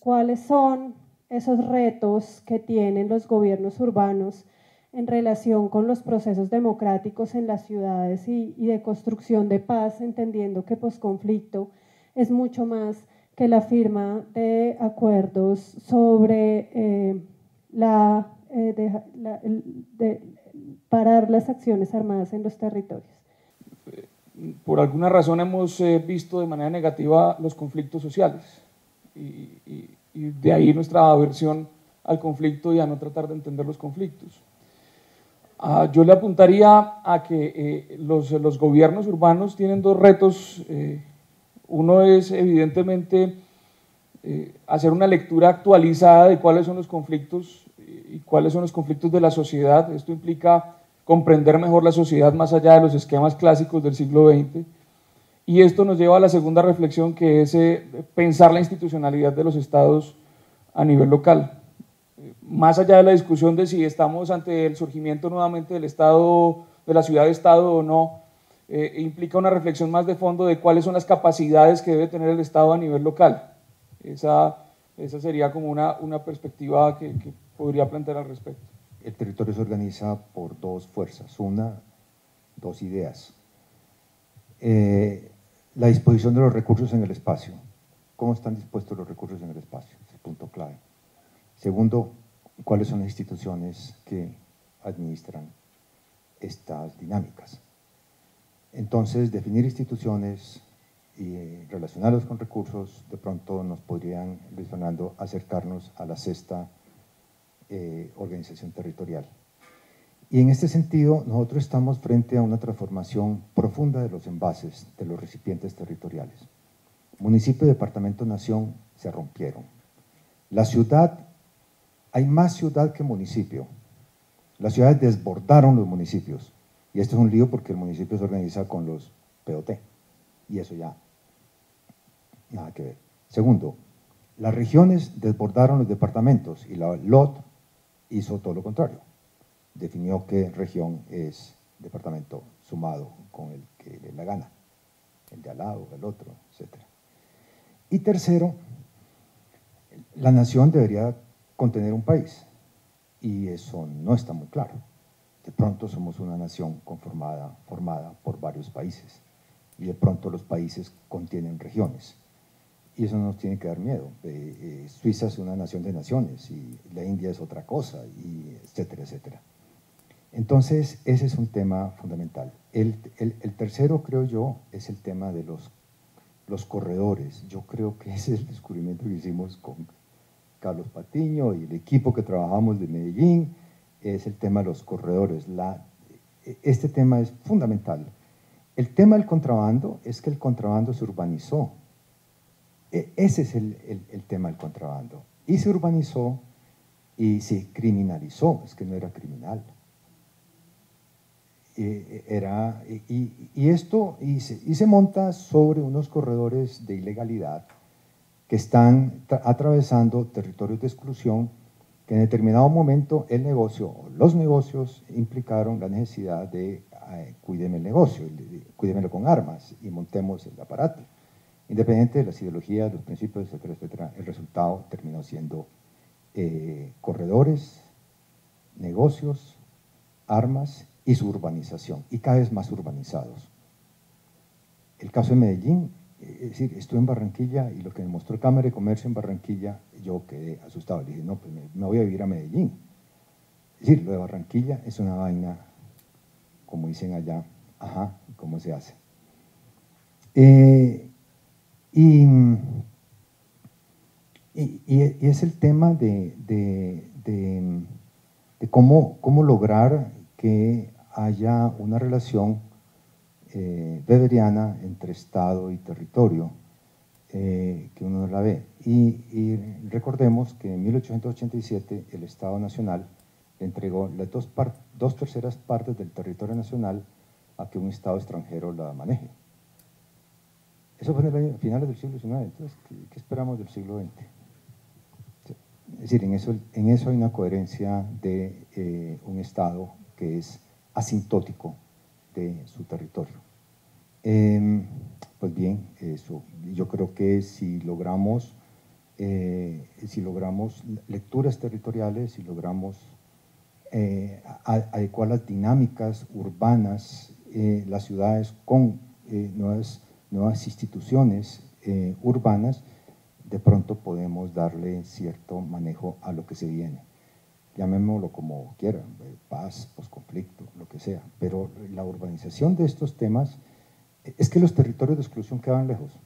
¿Cuáles son esos retos que tienen los gobiernos urbanos en relación con los procesos democráticos en las ciudades y, de construcción de paz, entendiendo que posconflicto es mucho más que la firma de acuerdos sobre eh, la, eh, parar las acciones armadas en los territorios. Por alguna razón hemos eh, visto de manera negativa los conflictos sociales y, de ahí nuestra aversión al conflicto y a no tratar de entender los conflictos. Ah, yo le apuntaría a que eh, los, los, gobiernos urbanos tienen dos retos. Eh, uno es evidentemente hacer una lectura actualizada de cuáles son los conflictos y cuáles son los conflictos de la sociedad. Esto implica comprender mejor la sociedad más allá de los esquemas clásicos del siglo XX. Y esto nos lleva a la segunda reflexión, que es pensar la institucionalidad de los estados a nivel local más allá de la discusión de si estamos ante el surgimiento nuevamente del Estado, de la ciudad-Estado o no, eh, implica una reflexión más de fondo de cuáles son las capacidades que debe tener el Estado a nivel local. Esa, esa sería como una, una perspectiva que, podría plantear al respecto. El territorio se organiza por dos fuerzas, una, dos ideas. Eh, la disposición de los recursos en el espacio. ¿Cómo están dispuestos los recursos en el espacio? Es el punto clave. Segundo, cuáles son las instituciones que administran estas dinámicas. Entonces, definir instituciones y relacionarlos con recursos, de pronto nos podrían, Luis Fernando, acercarnos a la sexta eh, organización territorial. Y en este sentido, nosotros estamos frente a una transformación profunda de los envases, de los recipientes territoriales. Municipio, departamento, nación se rompieron. La ciudad hay más ciudad que municipio. Las ciudades desbordaron los municipios. Y esto es un lío porque el municipio se organiza con los POT. Y eso ya, nada que ver. Segundo, las regiones desbordaron los departamentos y la LOT hizo todo lo contrario. Definió que región es departamento sumado con el que le gana, el de al lado, el otro, etc. Y tercero, la nación debería contener un país. Y eso no está muy claro. De pronto somos una nación conformada, formada por varios países. Y de pronto los países contienen regiones. Y eso nos tiene que dar miedo. Eh, eh, Suiza es una nación de naciones y la India es otra cosa, y etcétera, etcétera. Entonces, ese es un tema fundamental. El, el, el, tercero, creo yo, es el tema de los, los corredores. Yo creo que ese es el descubrimiento que hicimos con, Carlos Patiño y el equipo que trabajamos de Medellín, es el tema de los corredores. La, este tema es fundamental. El tema del contrabando es que el contrabando se urbanizó. E, ese es el, el, tema del contrabando. Y se urbanizó y se criminalizó, es que no era criminal. Era, y, esto y se, y se monta sobre unos corredores de ilegalidad que están atravesando territorios de exclusión que en determinado momento el negocio o los negocios implicaron la necesidad de eh, cuídeme el negocio, cuídemelo con armas y montemos el aparato. Independiente de las ideologías, los principios, etcétera, etcétera, el resultado terminó siendo eh, corredores, negocios, armas y su urbanización, y cada vez más urbanizados. El caso de Medellín es decir, estuve en Barranquilla y lo que me mostró Cámara de Comercio en Barranquilla, yo quedé asustado. Le dije, no, pues me, voy a vivir a Medellín. Es decir, lo de Barranquilla es una vaina, como dicen allá, ajá, ¿cómo se hace? Eh, y, es el tema de, de, cómo, cómo lograr que haya una relación eh, beberiana entre Estado y territorio, eh, que uno la ve. Y, recordemos que en 1887 el Estado Nacional le entregó las dos, dos terceras partes del territorio nacional a que un Estado extranjero la maneje. Eso fue en el finales del siglo XIX, entonces, ¿qué, esperamos del siglo XX? Es decir, en eso, en eso hay una coherencia de eh, un Estado que es asintótico de su territorio. Em, Pues bien, yo creo que si logramos, eh, si logramos lecturas territoriales, si logramos eh, adecuar las dinámicas urbanas, las ciudades con nuevas, nuevas instituciones urbanas, de pronto podemos darle cierto manejo a lo que se viene. Llamémoslo como quieran, paz, posconflicto, lo que sea. Pero la urbanización de estos temas es que los territorios de exclusión quedan lejos.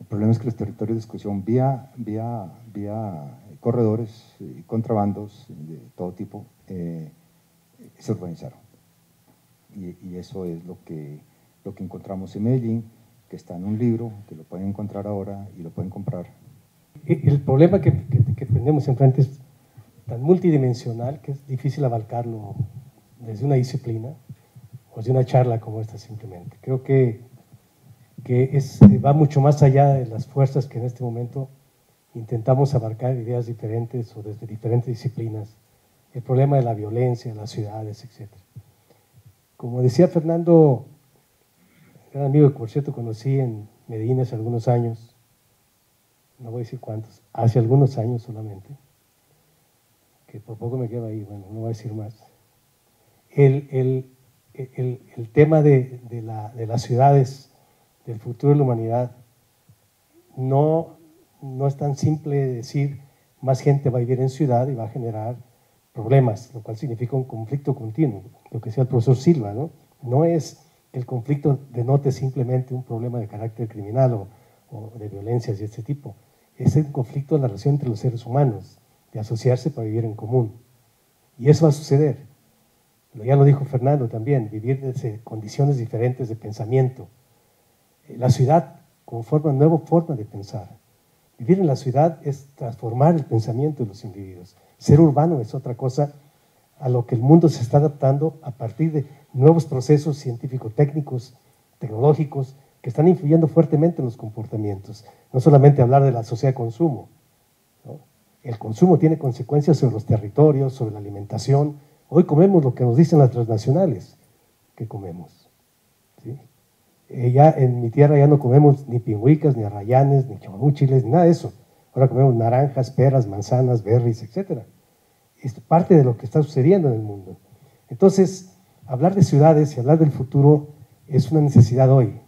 El problema es que los territorios de exclusión vía, vía, vía corredores y contrabandos de todo tipo eh, se urbanizaron. Y, eso es lo que, lo que encontramos en Medellín, que está en un libro, que lo pueden encontrar ahora y lo pueden comprar. El problema que, que, tenemos enfrente es tan multidimensional que es difícil abarcarlo desde una disciplina o desde una charla como esta simplemente. Creo que, que es, va mucho más allá de las fuerzas que en este momento intentamos abarcar ideas diferentes o desde diferentes disciplinas. El problema de la violencia en las ciudades, etc. Como decía Fernando, gran amigo que por cierto conocí en Medellín hace algunos años, no voy a decir cuántos, hace algunos años solamente, que por poco me quedo ahí, bueno, no voy a decir más. El, el, el, el tema de, de, la, de, las ciudades, del futuro de la humanidad, no, no es tan simple decir más gente va a vivir en ciudad y va a generar problemas, lo cual significa un conflicto continuo, lo que decía el profesor Silva, ¿no? No es el conflicto denote simplemente un problema de carácter criminal o, de violencias y este tipo. Es el conflicto de la relación entre los seres humanos, de asociarse para vivir en común. Y eso va a suceder. Ya lo dijo Fernando también, vivir desde condiciones diferentes de pensamiento. Eh, la ciudad conforma nueva forma de pensar. Vivir en la ciudad es transformar el pensamiento de los individuos. Ser urbano es otra cosa a lo que el mundo se está adaptando a partir de nuevos procesos científico-técnicos, tecnológicos, que están influyendo fuertemente en los comportamientos. No solamente hablar de la sociedad de consumo. El consumo tiene consecuencias sobre los territorios, sobre la alimentación. Hoy comemos lo que nos dicen las transnacionales que comemos. Eh, ya en mi tierra ya no comemos ni pingüicas, ni arrayanes, ni chamuchiles, ni nada de eso. Ahora comemos naranjas, peras, manzanas, berries, etcétera es parte de lo que está sucediendo en el mundo. Entonces, hablar de ciudades y hablar del futuro es una necesidad hoy.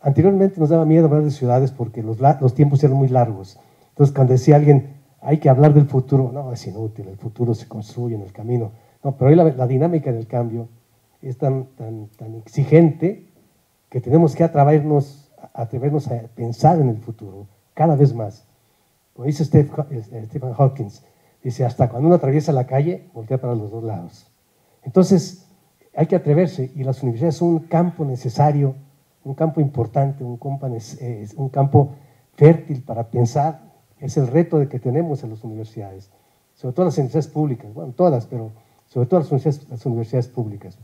Anteriormente nos daba miedo hablar de ciudades porque los, tiempos eran muy largos. Entonces, cuando decía alguien, hay que hablar del futuro, no, es inútil, el futuro se construye en el camino. No, pero hoy la, dinámica del cambio es tan, exigente que tenemos que atrevernos, atrevernos a pensar en el futuro cada vez más. Como dice Stephen Hawkins, Dice, hasta cuando uno atraviesa la calle, voltea para los dos lados. Entonces, hay que atreverse y las universidades son un campo necesario, un campo importante, un campo, un campo fértil para pensar. Es el reto de que tenemos en las universidades, sobre todo las universidades públicas, bueno, todas, pero sobre todo las universidades, las universidades públicas.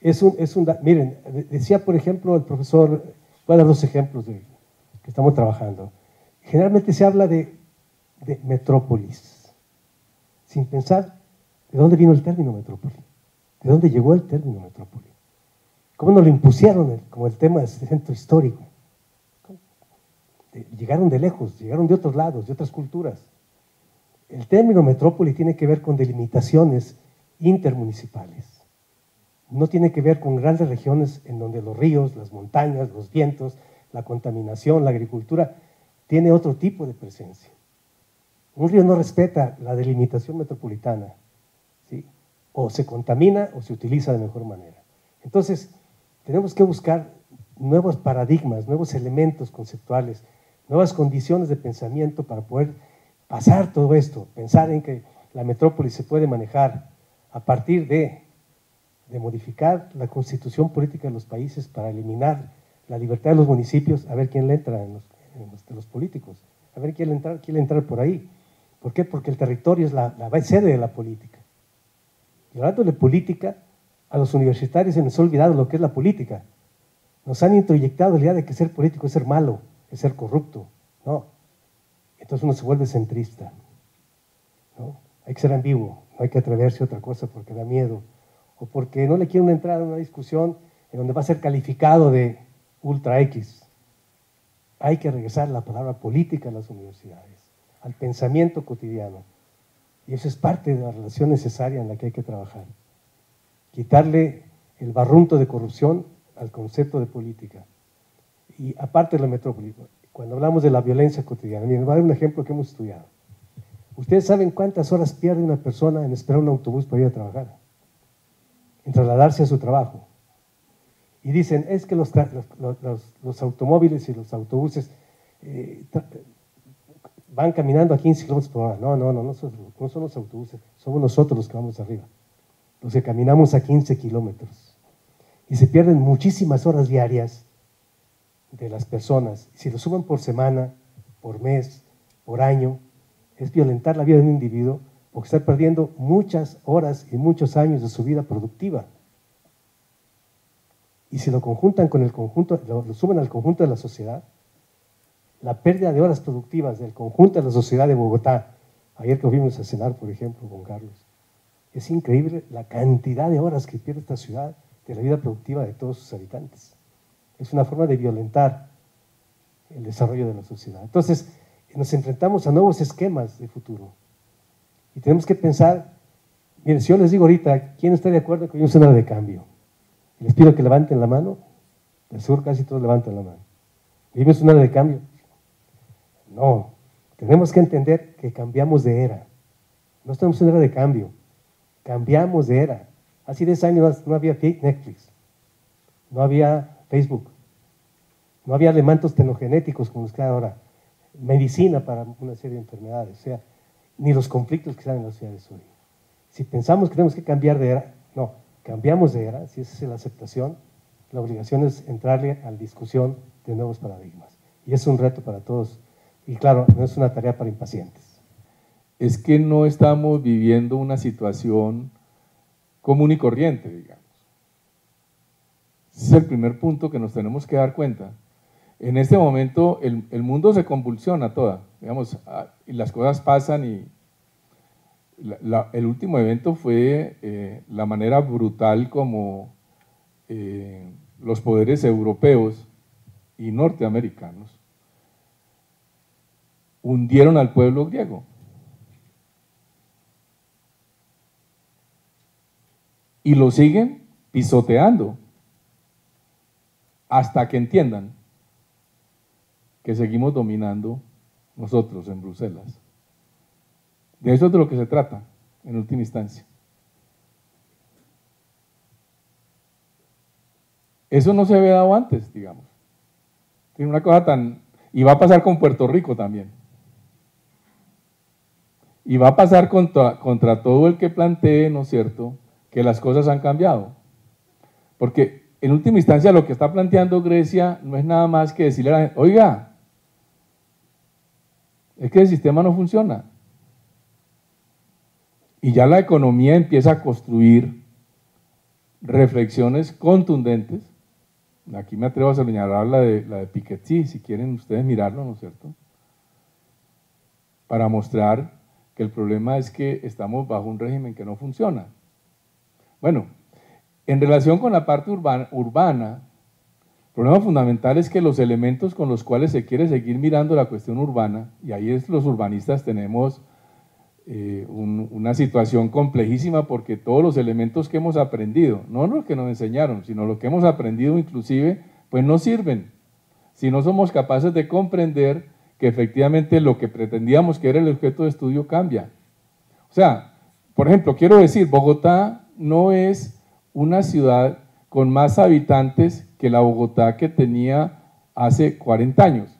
Es un, es un, miren, decía por ejemplo el profesor, voy a dar dos ejemplos de que estamos trabajando. Generalmente se habla de de metrópolis, sin pensar de dónde vino el término metrópoli, de dónde llegó el término metrópoli, cómo nos lo impusieron como el tema del centro histórico. Llegaron de lejos, llegaron de otros lados, de otras culturas. El término metrópoli tiene que ver con delimitaciones intermunicipales. No tiene que ver con grandes regiones en donde los ríos, las montañas, los vientos, la contaminación, la agricultura, tiene otro tipo de presencia. Un río no respeta la delimitación metropolitana, ¿sí? o se contamina o se utiliza de mejor manera. Entonces, tenemos que buscar nuevos paradigmas, nuevos elementos conceptuales, nuevas condiciones de pensamiento para poder pasar todo esto, pensar en que la metrópoli se puede manejar a partir de, modificar la constitución política de los países para eliminar la libertad de los municipios, a ver quién le entra en los, los, políticos, a ver quién le, entra, quién le entra por ahí. ¿Por qué? Porque el territorio es la, sede de la política. Y hablando de política, a los universitarios se nos ha olvidado lo que es la política. Nos han introyectado la idea de que ser político es ser malo, es ser corrupto. No. Entonces uno se vuelve centrista. ¿no? Hay que ser ambiguo, no hay que atreverse a otra cosa porque da miedo. O porque no le quieren entrar a una discusión en donde va a ser calificado de ultra X. Hay que regresar a la palabra política en las universidades, al pensamiento cotidiano. Y eso es parte de la relación necesaria en la que hay que trabajar. Quitarle el barrunto de corrupción al concepto de política. Y aparte de la metrópoli, cuando hablamos de la violencia cotidiana, miren, voy a dar un ejemplo que hemos estudiado. Ustedes saben cuántas horas pierde una persona en esperar un autobús para ir a trabajar, en trasladarse a su trabajo. Y dicen, es que los, los, automóviles y los autobuses eh, van caminando a 15 kilómetros por hora. No, no, no, no son, los autobuses, somos nosotros los que vamos arriba, los que caminamos a 15 kilómetros. Y se pierden muchísimas horas diarias de las personas. Si lo suman por semana, por mes, por año, es violentar la vida de un individuo porque está perdiendo muchas horas y muchos años de su vida productiva. Y si lo conjuntan con el conjunto, lo, suman al conjunto de la sociedad, la pérdida de horas productivas del conjunto de la sociedad de Bogotá, ayer que fuimos a cenar, por ejemplo, con Carlos, es increíble la cantidad de horas que pierde esta ciudad de la vida productiva de todos sus habitantes. Es una forma de violentar el desarrollo de la sociedad. Entonces, nos enfrentamos a nuevos esquemas de futuro. Y tenemos que pensar, miren, si yo les digo ahorita, ¿quién está de acuerdo con un escenario de cambio? les pido que levanten la mano. Del sur casi todos levantan la mano. ¿Vivimos un área de cambio? No. Tenemos que entender que cambiamos de era. No estamos en era de cambio. Cambiamos de era. Hace 10 años no había Netflix. No había Facebook. No había elementos tecnogenéticos como los que ahora. Medicina para una serie de enfermedades. O sea, ni los conflictos que están en las ciudades hoy. Si pensamos que tenemos que cambiar de era, no cambiamos de era, si esa es la aceptación, la obligación es entrarle a la discusión de nuevos paradigmas. Y es un reto para todos. Y claro, no es una tarea para impacientes. Es que no estamos viviendo una situación común y corriente, digamos. Ese es el primer punto que nos tenemos que dar cuenta. En este momento el, mundo se convulsiona toda, digamos, ah, y las cosas pasan y, el último evento fue eh, la manera brutal como eh, los poderes europeos y norteamericanos hundieron al pueblo griego. Y lo siguen pisoteando hasta que entiendan que seguimos dominando nosotros en Bruselas. De eso es de lo que se trata, en última instancia. Eso no se había dado antes, digamos. Tiene una cosa tan... Y va a pasar con Puerto Rico también. Y va a pasar contra, todo el que plantee, ¿no es cierto?, que las cosas han cambiado. Porque en última instancia lo que está planteando Grecia no es nada más que decirle a la gente, oiga, es que el sistema no funciona y ya la economía empieza a construir reflexiones contundentes. Aquí me atrevo a señalar la de, la de Piketty, si quieren ustedes mirarlo, ¿no es cierto? Para mostrar el problema es que estamos bajo un régimen que no funciona. Bueno, en relación con la parte urbana, urbana el problema fundamental es que los elementos con los cuales se quiere seguir mirando la cuestión urbana, y ahí es los urbanistas tenemos eh, una situación complejísima porque todos los elementos que hemos aprendido, no los que nos enseñaron, sino los que hemos aprendido inclusive, pues no sirven. Si no somos capaces de comprender que efectivamente lo que pretendíamos que era el objeto de estudio cambia. O sea, por ejemplo, quiero decir, Bogotá no es una ciudad con más habitantes que la Bogotá que tenía hace 40 años.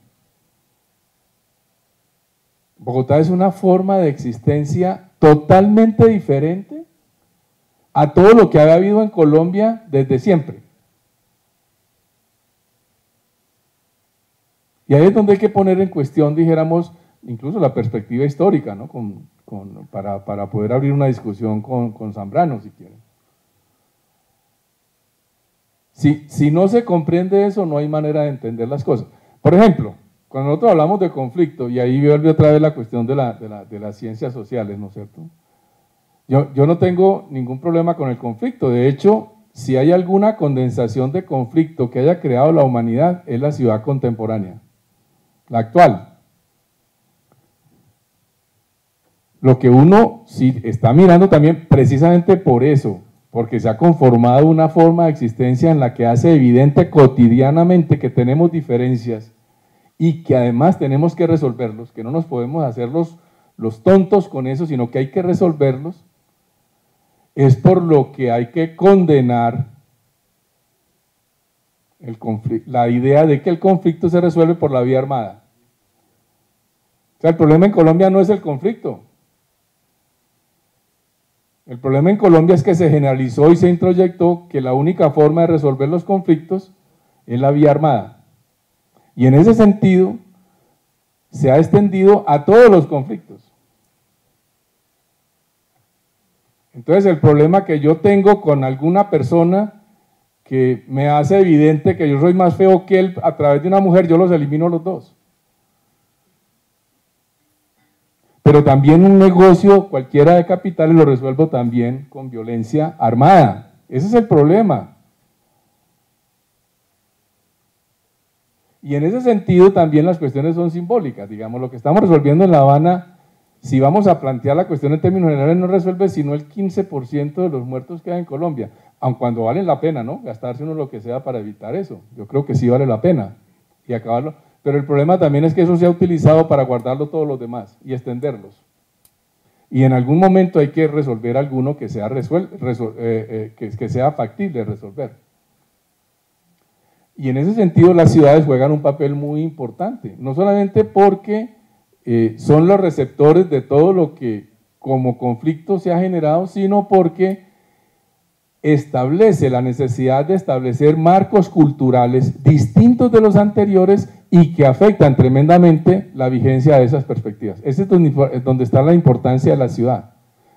Bogotá es una forma de existencia totalmente diferente a todo lo que había habido en Colombia desde siempre. Y ahí es donde hay que poner en cuestión, dijéramos, incluso la perspectiva histórica, ¿no? para, poder abrir una discusión con, Zambrano, si quieren. Si, no se comprende eso, no hay manera de entender las cosas. Por ejemplo, cuando nosotros hablamos de conflicto, y ahí vuelve otra vez la cuestión de, la, de, las ciencias sociales, ¿no es cierto? Yo, no tengo ningún problema con el conflicto. De hecho, si hay alguna condensación de conflicto que haya creado la humanidad, es la ciudad contemporánea, la actual. Lo que uno sí está mirando también precisamente por eso, porque se ha conformado una forma de existencia en la que hace evidente cotidianamente que tenemos diferencias y que además tenemos que resolverlos, que no nos podemos hacer los, los tontos con eso, sino que hay que resolverlos, es por lo que hay que condenar la idea de que el conflicto se resuelve por la vía armada. O sea, el problema en Colombia no es el conflicto. El problema en Colombia es que se generalizó y se introyectó que la única forma de resolver los conflictos es la vía armada. Y en ese sentido, se ha extendido a todos los conflictos. Entonces el problema que yo tengo con alguna persona que me hace evidente que yo soy más feo que él a través de una mujer, yo los elimino los dos. Pero también un negocio cualquiera de capitales lo resuelvo también con violencia armada. Ese es el problema. Y en ese sentido también las cuestiones son simbólicas. Digamos, lo que estamos resolviendo en La Habana, si vamos a plantear la cuestión en términos generales, no resuelve sino el 15% de los muertos que hay en Colombia, aun cuando vale la pena, ¿no? Gastarse uno lo que sea para evitar eso. Yo creo que sí vale la pena y acabarlo. Pero el problema también es que eso se ha utilizado para guardarlo todos los demás y extenderlos. Y en algún momento hay que resolver alguno que sea, resuel eh, eh, que, sea factible resolver. Y en ese sentido las ciudades juegan un papel muy importante, no solamente porque eh, son los receptores de todo lo que como conflicto se ha generado, sino porque establece la necesidad de establecer marcos culturales distintos de los anteriores y que afectan tremendamente la vigencia de esas perspectivas. Ese es donde está la importancia de la ciudad,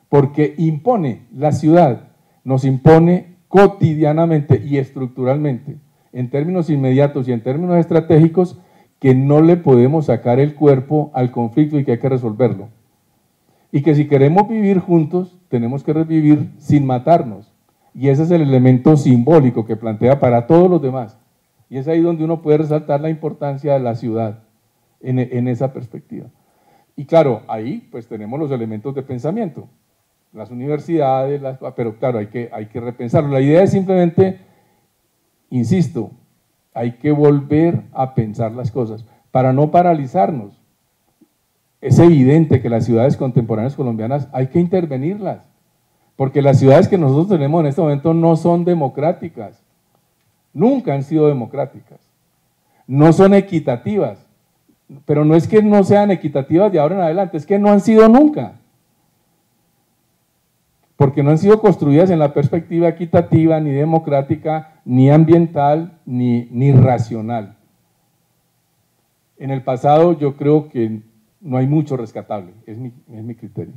porque impone, la ciudad nos impone cotidianamente y estructuralmente en términos inmediatos y en términos estratégicos que no le podemos sacar el cuerpo al conflicto y que hay que resolverlo. Y que si queremos vivir juntos, tenemos que revivir sin matarnos. Y ese es el elemento simbólico que plantea para todos los demás. Y es ahí donde uno puede resaltar la importancia de la ciudad en, esa perspectiva. Y claro, ahí pues tenemos los elementos de pensamiento, las universidades, pero claro, hay que, hay que repensarlo. La idea es simplemente Insisto, hay que volver a pensar las cosas para no paralizarnos. Es evidente que las ciudades contemporáneas colombianas hay que intervenirlas, porque las ciudades que nosotros tenemos en este momento no son democráticas, nunca han sido democráticas, no son equitativas, pero no es que no sean equitativas de ahora en adelante, es que no han sido nunca. Porque no han sido construidas en la perspectiva equitativa, ni democrática, ni ambiental, ni, ni racional. En el pasado yo creo que no hay mucho rescatable, es mi, es mi criterio.